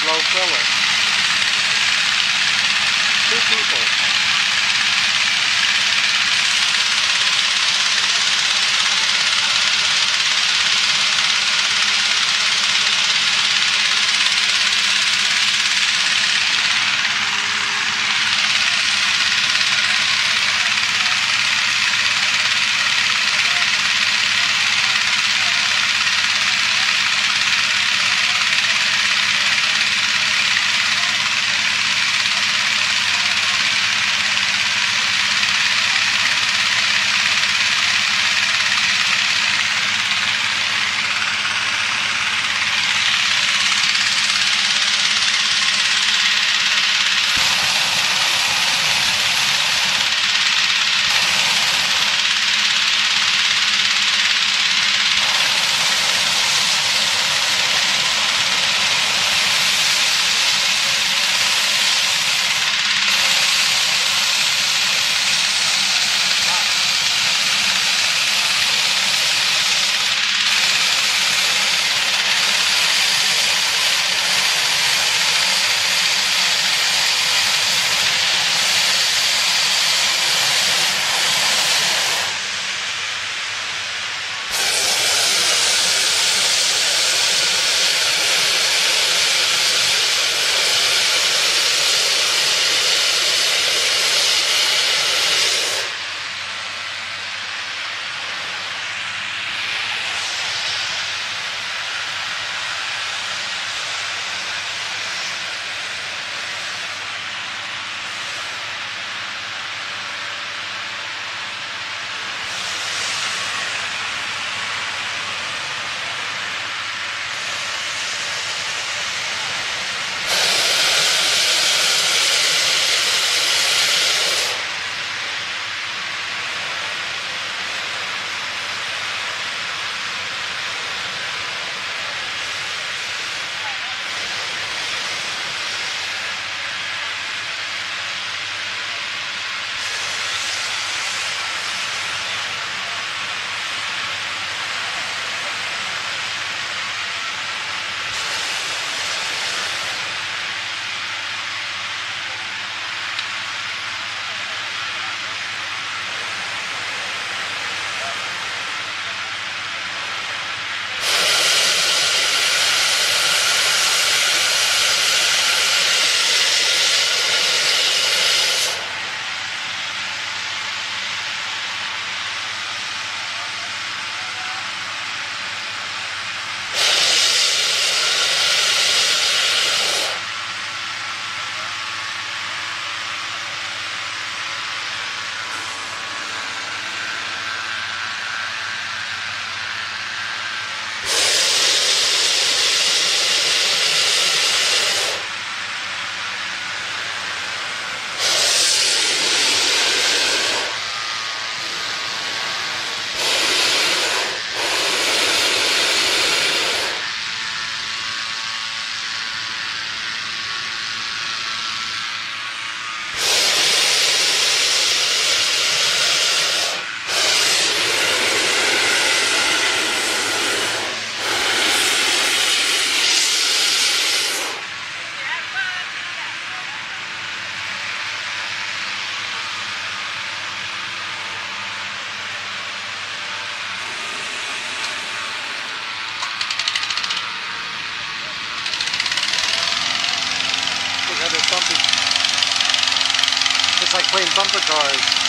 slow filler. Two people. It's like playing bumper cars.